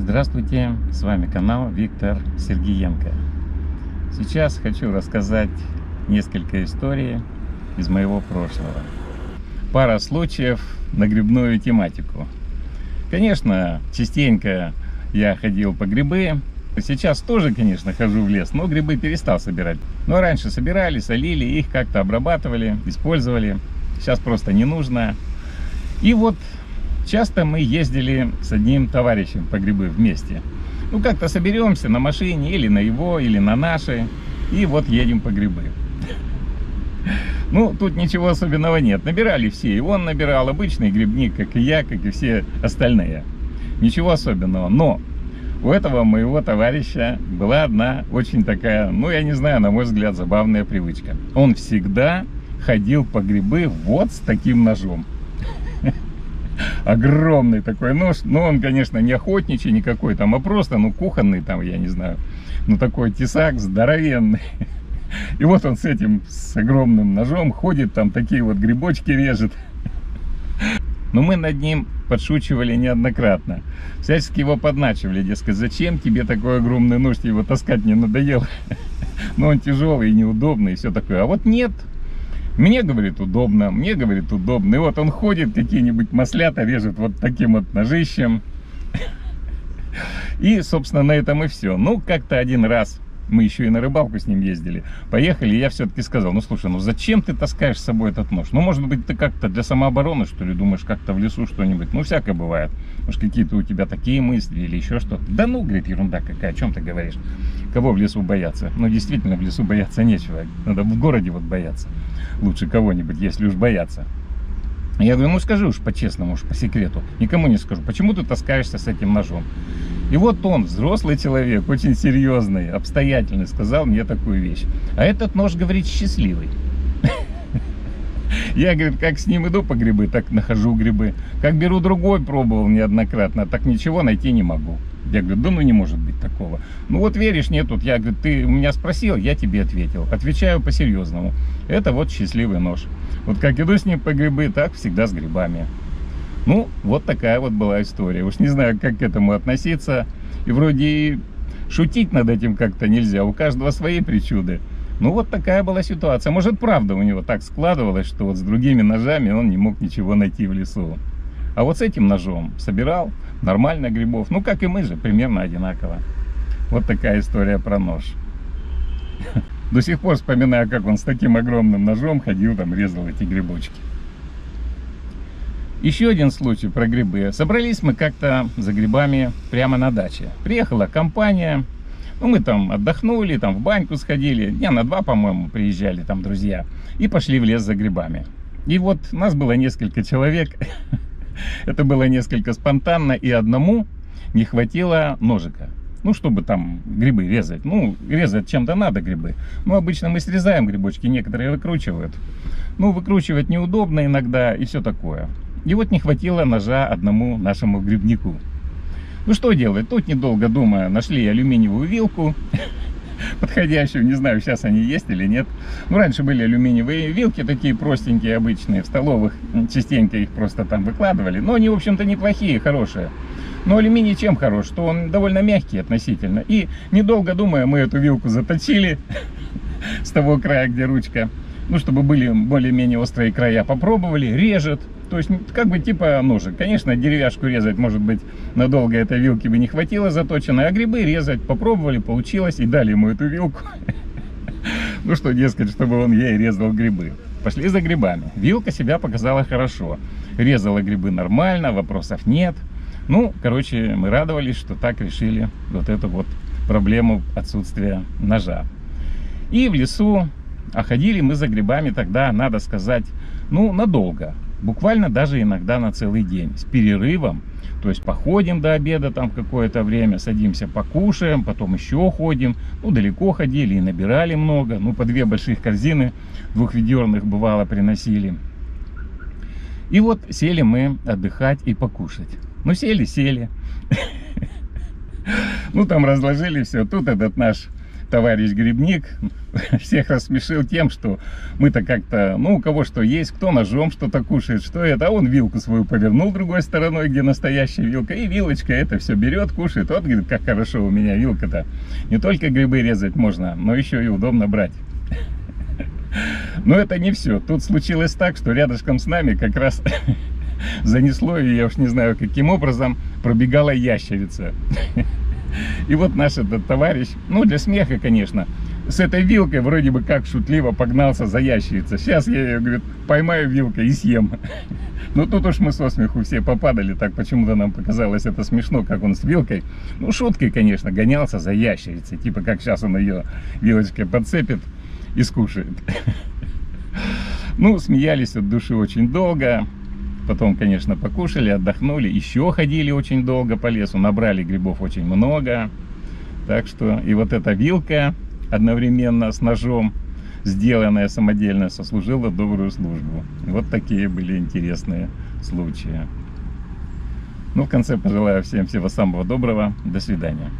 Здравствуйте, с вами канал Виктор Сергеенко. Сейчас хочу рассказать несколько историй из моего прошлого. Пара случаев на грибную тематику. Конечно, частенько я ходил по грибы. Сейчас тоже, конечно, хожу в лес, но грибы перестал собирать. Но раньше собирали, солили, их как-то обрабатывали, использовали. Сейчас просто не нужно. И вот часто мы ездили с одним товарищем по грибы вместе. Ну, как-то соберемся на машине, или на его, или на нашей, и вот едем по грибы. Ну, тут ничего особенного нет. Набирали все. И он набирал обычный грибник, как и я, как и все остальные. Ничего особенного. Но у этого моего товарища была одна очень такая, ну, я не знаю, на мой взгляд, забавная привычка. Он всегда ходил по грибы вот с таким ножом. Огромный такой нож. Ну, он, конечно, не охотничий никакой там, а просто, ну, кухонный там, я не знаю. Ну, такой тесак здоровенный. И вот он с этим, с огромным ножом ходит, там такие вот грибочки режет. Но мы над ним подшучивали неоднократно. Всячески его подначивали, дескать, зачем тебе такой огромный нож, тебе его таскать не надоело. Но он тяжелый и неудобный, и все такое. А вот нет, мне, говорит, удобно, мне, говорит, удобно. И вот он ходит, какие-нибудь маслята режет вот таким вот ножищем. И, собственно, на этом и все. Ну, как-то один раз мы еще и на рыбалку с ним ездили. Поехали, и я все-таки сказал, ну слушай, ну зачем ты таскаешь с собой этот нож? Ну, может быть, ты как-то для самообороны, что ли, думаешь, как-то в лесу что-нибудь? Ну, всякое бывает. Может, какие-то у тебя такие мысли или еще что-то. Да ну, говорит, ерунда какая, о чем ты говоришь? Кого в лесу бояться? Ну, действительно, в лесу бояться нечего. Надо в городе вот бояться. Лучше кого-нибудь, если уж бояться. Я говорю, ну скажи уж по-честному, уж по секрету. Никому не скажу. Почему ты таскаешься с этим ножом? И вот он, взрослый человек, очень серьезный, обстоятельный, сказал мне такую вещь. А этот нож, говорит, счастливый. Я, говорит, как с ним иду по грибы, так нахожу грибы. Как беру другой, пробовал неоднократно, так ничего найти не могу. Я говорю, да ну не может быть такого. Ну вот веришь, нет, тут я говорю, ты у меня спросил, я тебе ответил. Отвечаю по-серьезному. Это вот счастливый нож. Вот как иду с ним по грибы, так всегда с грибами. Ну, вот такая вот была история. Уж не знаю, как к этому относиться. И вроде и шутить над этим как-то нельзя. У каждого свои причуды. Ну, вот такая была ситуация. Может, правда у него так складывалось, что вот с другими ножами он не мог ничего найти в лесу. А вот с этим ножом собирал нормально грибов. Ну, как и мы же, примерно одинаково. Вот такая история про нож. До сих пор вспоминаю, как он с таким огромным ножом ходил, там резал эти грибочки. Еще один случай про грибы. Собрались мы как-то за грибами прямо на даче. Приехала компания, ну, мы там отдохнули, там в баньку сходили. Дня на два, по-моему, приезжали там друзья. И пошли в лес за грибами. И вот нас было несколько человек. Это было несколько спонтанно. И одному не хватило ножика. Ну, чтобы там грибы резать. Ну, резать чем-то надо грибы. Ну, обычно мы срезаем грибочки, некоторые выкручивают. Ну, выкручивать неудобно иногда и все такое. И вот не хватило ножа одному нашему грибнику. Ну что делать? Тут недолго думая, нашли алюминиевую вилку, подходящую, не знаю, сейчас они есть или нет. Ну, раньше были алюминиевые вилки, такие простенькие, обычные, в столовых, частенько их просто там выкладывали. Но они, в общем-то, неплохие, хорошие. Но алюминий чем хорош? Что он довольно мягкий относительно. И, недолго думая, мы эту вилку заточили с того края, где ручка. Ну, чтобы были более-менее острые края. Попробовали, режет. То есть, как бы типа ножик. Конечно, деревяшку резать, может быть, надолго этой вилки бы не хватило заточенной, а грибы резать попробовали, получилось, и дали ему эту вилку. Ну что, дескать, чтобы он ей резал грибы. Пошли за грибами. Вилка себя показала хорошо. Резала грибы нормально, вопросов нет. Ну, короче, мы радовались, что так решили вот эту вот проблему отсутствия ножа. И в лесу, а ходили мы за грибами тогда, надо сказать, ну, надолго буквально даже иногда на целый день, с перерывом. То есть походим до обеда там какое-то время, садимся покушаем, потом еще ходим. Ну, далеко ходили и набирали много. Ну, по две больших корзины двухведерных бывало приносили. И вот сели мы отдыхать и покушать. Ну, сели, сели. Ну, там разложили все. Тут этот наш товарищ грибник всех рассмешил тем, что мы-то как-то, ну, у кого что есть, кто ножом что-то кушает, что это, а он вилку свою повернул другой стороной, где настоящая вилка, и вилочка это все берет, кушает. Вот, говорит, как хорошо у меня вилка-то. Не только грибы резать можно, но еще и удобно брать. Но это не все. Тут случилось так, что рядышком с нами как раз занесло, и я уж не знаю каким образом, пробегала ящерица. И вот наш этот товарищ, ну для смеха, конечно, с этой вилкой вроде бы как шутливо погнался за ящерицей. Сейчас я ее, говорит, поймаю вилкой и съем. Ну тут уж мы со смеху все попадали, так почему-то нам показалось это смешно, как он с вилкой. Ну шуткой, конечно, гонялся за ящерицей, типа как сейчас он ее вилочкой подцепит и скушает. Ну, смеялись от души очень долго. Потом, конечно, покушали, отдохнули. Еще ходили очень долго по лесу. Набрали грибов очень много. Так что и вот эта вилка одновременно с ножом, сделанная самодельно, сослужила добрую службу. Вот такие были интересные случаи. Ну, в конце пожелаю всем всего самого доброго. До свидания.